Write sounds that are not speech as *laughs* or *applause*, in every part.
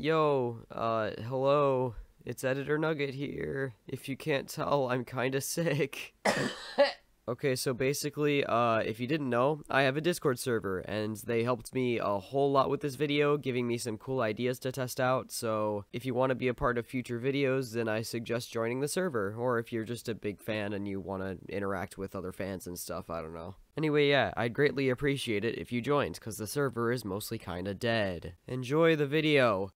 Yo, uh, hello. It's Editor Nugget here. If you can't tell, I'm kinda sick. okay, so basically, uh, if you didn't know, I have a Discord server, and they helped me a whole lot with this video, giving me some cool ideas to test out, so if you want to be a part of future videos, then I suggest joining the server, or if you're just a big fan and you want to interact with other fans and stuff, I don't know. Anyway, yeah, I'd greatly appreciate it if you joined, because the server is mostly kinda dead. Enjoy the video!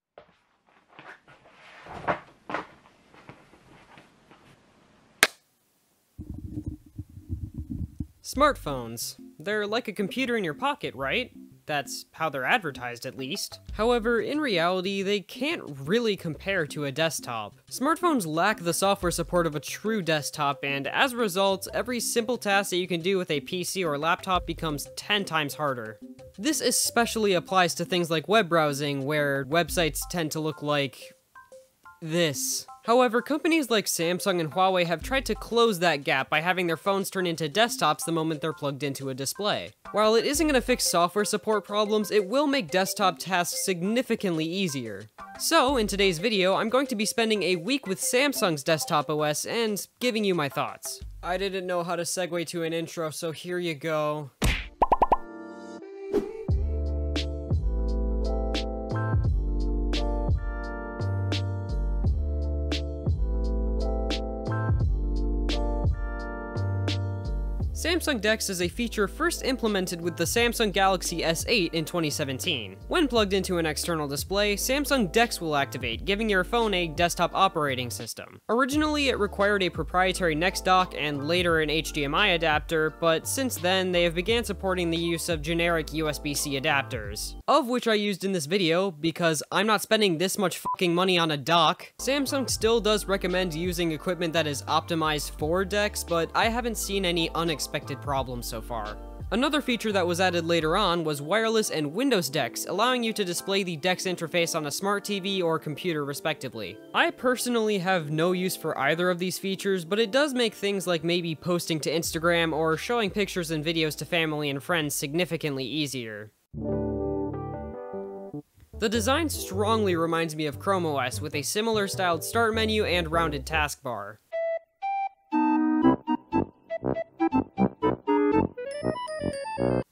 Smartphones. They're like a computer in your pocket, right? That's how they're advertised, at least. However, in reality, they can't really compare to a desktop. Smartphones lack the software support of a true desktop, and as a result, every simple task that you can do with a PC or laptop becomes 10 times harder. This especially applies to things like web browsing, where websites tend to look like this. However, companies like Samsung and Huawei have tried to close that gap by having their phones turn into desktops the moment they're plugged into a display. While it isn't going to fix software support problems, it will make desktop tasks significantly easier. So, in today's video, I'm going to be spending a week with Samsung's desktop OS and giving you my thoughts. I didn't know how to segue to an intro, so here you go. Samsung DeX is a feature first implemented with the Samsung Galaxy S8 in 2017. When plugged into an external display, Samsung DeX will activate, giving your phone a desktop operating system. Originally, it required a proprietary DeX dock and later an HDMI adapter, but since then, they have began supporting the use of generic USB-C adapters, of which I used in this video because I'm not spending this much fucking money on a dock. Samsung still does recommend using equipment that is optimized for DeX, but I haven't seen any unexpected unexpected problems so far. Another feature that was added later on was wireless and Windows DeX, allowing you to display the DeX interface on a smart TV or computer respectively. I personally have no use for either of these features, but it does make things like maybe posting to Instagram or showing pictures and videos to family and friends significantly easier. The design strongly reminds me of Chrome OS with a similar styled start menu and rounded taskbar.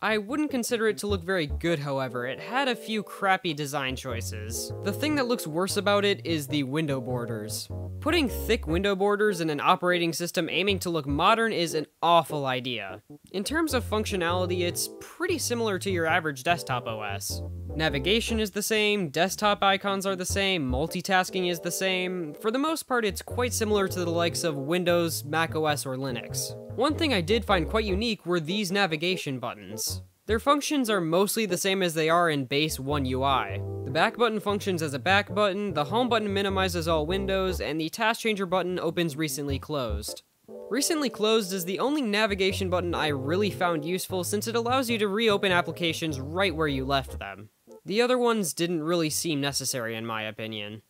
I wouldn't consider it to look very good, however. It had a few crappy design choices. The thing that looks worse about it is the window borders. Putting thick window borders in an operating system aiming to look modern is an awful idea. In terms of functionality, it's pretty similar to your average desktop OS. Navigation is the same, desktop icons are the same, multitasking is the same. For the most part, it's quite similar to the likes of Windows, macOS, or Linux. One thing I did find quite unique were these navigation buttons. Their functions are mostly the same as they are in base One UI. The back button functions as a back button, the home button minimizes all windows, and the task changer button opens recently closed. Recently closed is the only navigation button I really found useful since it allows you to reopen applications right where you left them. The other ones didn't really seem necessary in my opinion.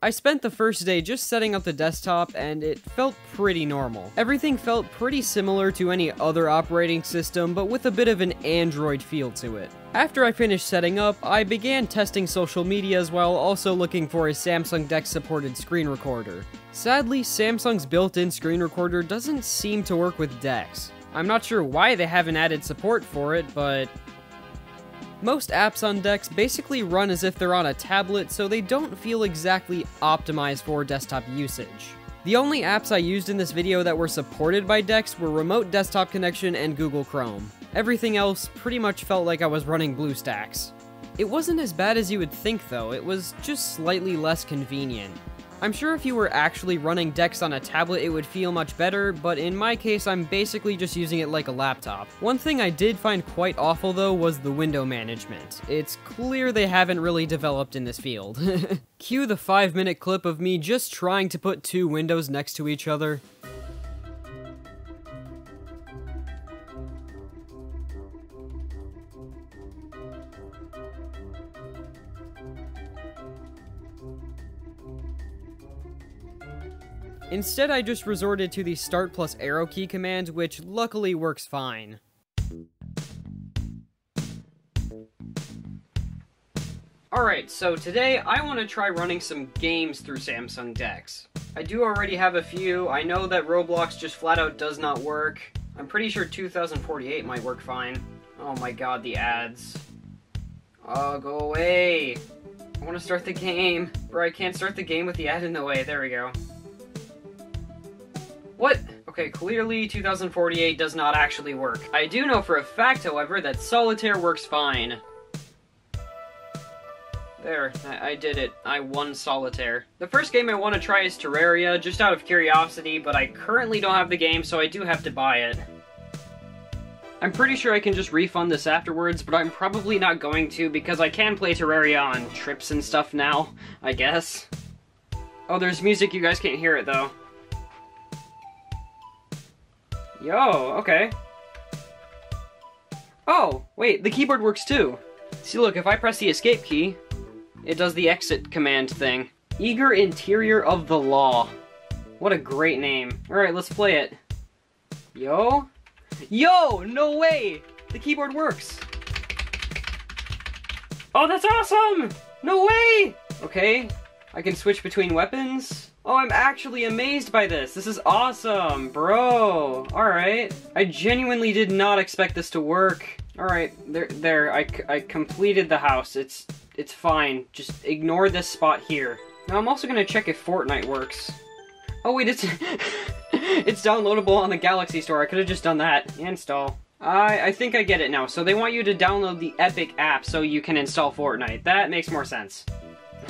I spent the first day just setting up the desktop and it felt pretty normal. Everything felt pretty similar to any other operating system, but with a bit of an Android feel to it. After I finished setting up, I began testing social medias while also looking for a Samsung DeX supported screen recorder. Sadly, Samsung's built-in screen recorder doesn't seem to work with DeX. I'm not sure why they haven't added support for it, but most apps on DeX basically run as if they're on a tablet, so they don't feel exactly optimized for desktop usage. The only apps I used in this video that were supported by DeX were Remote Desktop Connection and Google Chrome. Everything else pretty much felt like I was running BlueStacks. It wasn't as bad as you would think though, it was just slightly less convenient. I'm sure if you were actually running DeX on a tablet it would feel much better, but in my case I'm basically just using it like a laptop. One thing I did find quite awful though was the window management. It's clear they haven't really developed in this field. *laughs* Cue the 5 minute clip of me just trying to put two windows next to each other. Instead, I just resorted to the start plus arrow key command, which luckily works fine. Alright, so today I want to try running some games through Samsung DeX. I do already have a few. I know that Roblox just flat out does not work. I'm pretty sure 2048 might work fine. Oh my god, the ads. Oh, go away. I want to start the game. Bro, I can't start the game with the ad in the way. There we go. What? Okay, clearly 2048 does not actually work. I do know for a fact, however, that Solitaire works fine. There, I, I, did it. I won Solitaire. The first game I want to try is Terraria, just out of curiosity, but I currently don't have the game, so I do have to buy it. I'm pretty sure I can just refund this afterwards, but I'm probably not going to because I can play Terraria on trips and stuff now, I guess. Oh, there's music, you guys can't hear it though. Yo, okay. Oh, wait, the keyboard works too. See, look, if I press the escape key, it does the exit command thing. Eager Interior of the Law. What a great name. Alright, let's play it. Yo? Yo! No way! The keyboard works! Oh, that's awesome! No way! Okay, I can switch between weapons. Oh, I'm actually amazed by this. This is awesome, bro. Alright. I genuinely did not expect this to work. Alright, there, there, I, I completed the house. It's it's fine. Just ignore this spot here. Now I'm also gonna check if Fortnite works. Oh wait, it's *laughs* it's downloadable on the Galaxy Store. I could have just done that. Install. I I think I get it now. So they want you to download the Epic app so you can install Fortnite. That makes more sense.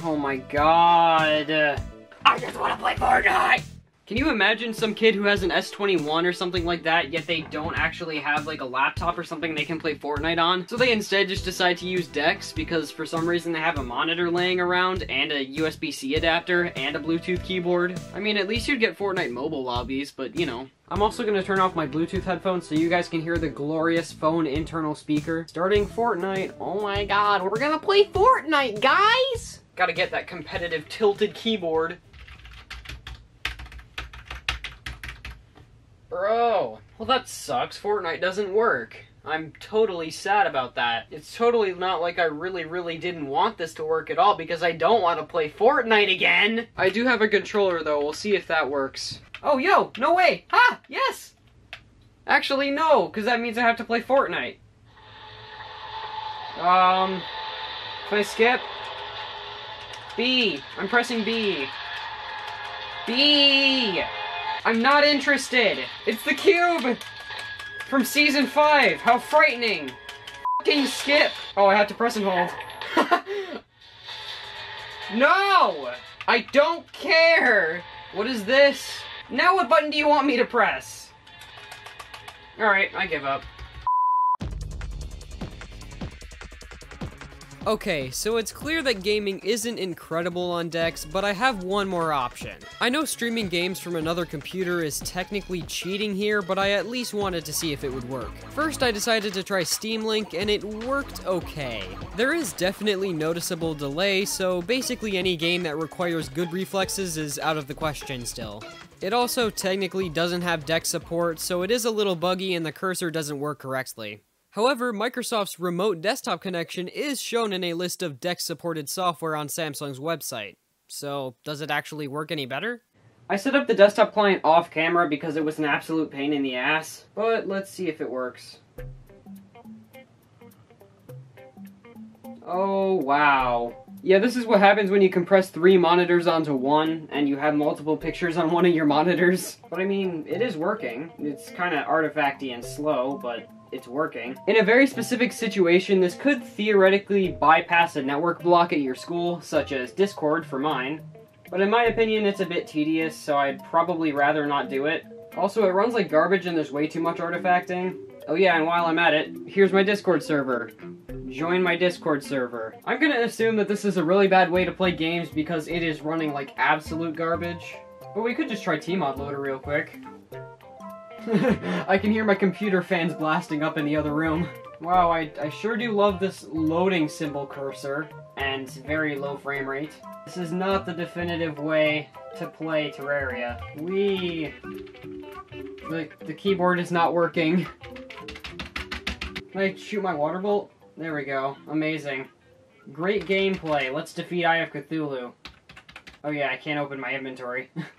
Oh my god. I just want to play Fortnite! Can you imagine some kid who has an S21 or something like that, yet they don't actually have like a laptop or something they can play Fortnite on? So they instead just decide to use DeX because for some reason they have a monitor laying around and a USB-C adapter and a Bluetooth keyboard. I mean, at least you'd get Fortnite mobile lobbies, but you know. I'm also going to turn off my Bluetooth headphones so you guys can hear the glorious phone internal speaker. Starting Fortnite. Oh my god, we're gonna play Fortnite, guys! Gotta get that competitive tilted keyboard. Bro, well that sucks. Fortnite doesn't work. I'm totally sad about that. It's totally not like I really, really didn't want this to work at all because I don't want to play Fortnite again. I do have a controller though. We'll see if that works. Oh, yo, no way. Ha, yes. Actually, no, because that means I have to play Fortnite. Um, can I skip? B. I'm pressing B. B. I'm not interested. It's the cube from season five. How frightening. Fucking skip. Oh, I have to press and hold. *laughs* no! I don't care. What is this? Now what button do you want me to press? Alright, I give up. Okay, so it's clear that gaming isn't incredible on DeX, but I have one more option. I know streaming games from another computer is technically cheating here, but I at least wanted to see if it would work. First, I decided to try Steam Link, and it worked okay. There is definitely noticeable delay, so basically any game that requires good reflexes is out of the question still. It also technically doesn't have DeX support, so it is a little buggy and the cursor doesn't work correctly. However, Microsoft's remote desktop connection is shown in a list of DeX-supported software on Samsung's website. So, does it actually work any better? I set up the desktop client off camera because it was an absolute pain in the ass, but let's see if it works. Oh, wow. Yeah, this is what happens when you compress three monitors onto one, and you have multiple pictures on one of your monitors. But I mean, it is working. It's kind of artifacty and slow, but it's working. In a very specific situation, this could theoretically bypass a network block at your school, such as Discord for mine. But in my opinion, it's a bit tedious, so I'd probably rather not do it. Also, it runs like garbage and there's way too much artifacting. Oh yeah, and while I'm at it, here's my Discord server. Join my Discord server. I'm gonna assume that this is a really bad way to play games because it is running like absolute garbage. But we could just try tModLoader real quick. *laughs* I can hear my computer fans blasting up in the other room. Wow, I, I sure do love this loading symbol cursor, and very low frame rate. This is not the definitive way to play Terraria. We The, the keyboard is not working. Can I shoot my water bolt? There we go. Amazing. Great gameplay. Let's defeat Eye of Cthulhu. Oh yeah, I can't open my inventory. *laughs*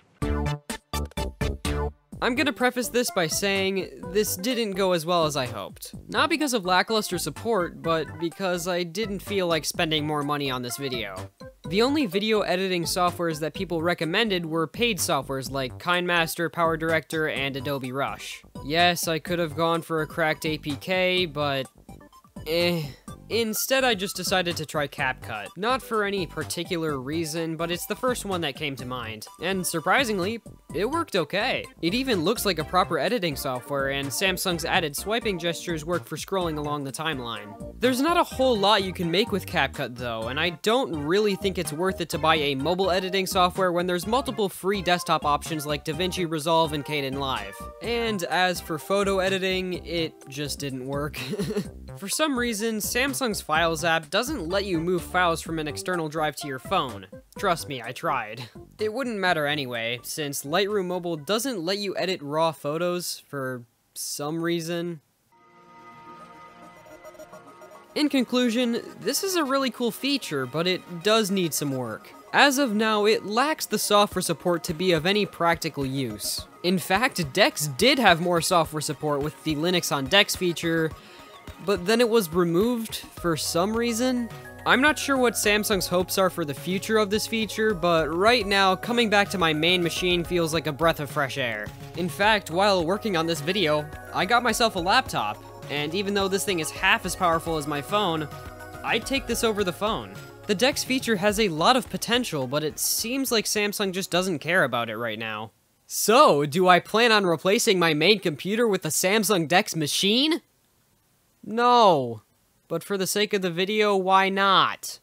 I'm gonna preface this by saying this didn't go as well as I hoped. Not because of lackluster support, but because I didn't feel like spending more money on this video. The only video editing softwares that people recommended were paid softwares like KineMaster, PowerDirector, and Adobe Rush. Yes, I could have gone for a cracked APK, but eh. Instead, I just decided to try CapCut. Not for any particular reason, but it's the first one that came to mind. And surprisingly, it worked okay. It even looks like a proper editing software, and Samsung's added swiping gestures work for scrolling along the timeline. There's not a whole lot you can make with CapCut though, and I don't really think it's worth it to buy a mobile editing software when there's multiple free desktop options like DaVinci Resolve and Kdenlive. And as for photo editing, it just didn't work. *laughs* for some reason, Samsung's Files app doesn't let you move files from an external drive to your phone. Trust me, I tried. It wouldn't matter anyway, since Lightroom Mobile doesn't let you edit raw photos for some reason. In conclusion, this is a really cool feature, but it does need some work. As of now, it lacks the software support to be of any practical use. In fact, DeX did have more software support with the Linux on DeX feature, but then it was removed for some reason. I'm not sure what Samsung's hopes are for the future of this feature, but right now, coming back to my main machine feels like a breath of fresh air. In fact, while working on this video, I got myself a laptop, and even though this thing is half as powerful as my phone, I'd take this over the phone. The DeX feature has a lot of potential, but it seems like Samsung just doesn't care about it right now. So, do I plan on replacing my main computer with a Samsung DeX machine? No. But for the sake of the video, why not?